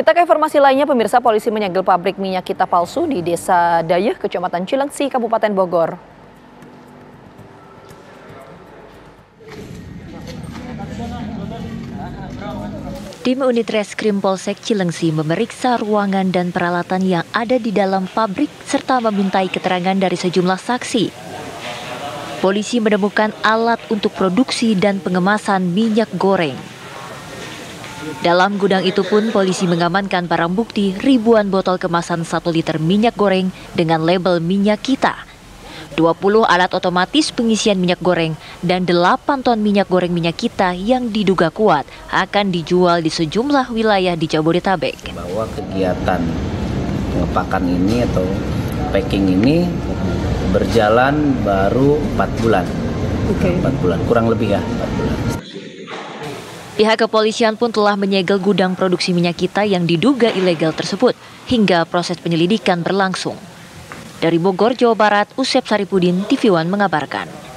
Kita ke informasi lainnya, pemirsa polisi menyegel pabrik minyak kita palsu di Desa Dayeh, Kecamatan Cilengsi, Kabupaten Bogor. Tim unit reskrim Polsek Cilengsi memeriksa ruangan dan peralatan yang ada di dalam pabrik serta memintai keterangan dari sejumlah saksi. Polisi menemukan alat untuk produksi dan pengemasan minyak goreng. Dalam gudang itu pun polisi mengamankan barang bukti ribuan botol kemasan 1 liter minyak goreng dengan label minyak kita. 20 alat otomatis pengisian minyak goreng dan 8 ton minyak goreng minyak kita yang diduga kuat akan dijual di sejumlah wilayah di Jabodetabek. Bahwa kegiatan pengepakan ini atau packing ini berjalan baru 4 bulan. Oke. 4 bulan, kurang lebih ya 4 bulan. Pihak kepolisian pun telah menyegel gudang produksi minyak kita yang diduga ilegal tersebut hingga proses penyelidikan berlangsung. Dari Bogor, Jawa Barat, Usep Saripudin, TV One mengabarkan.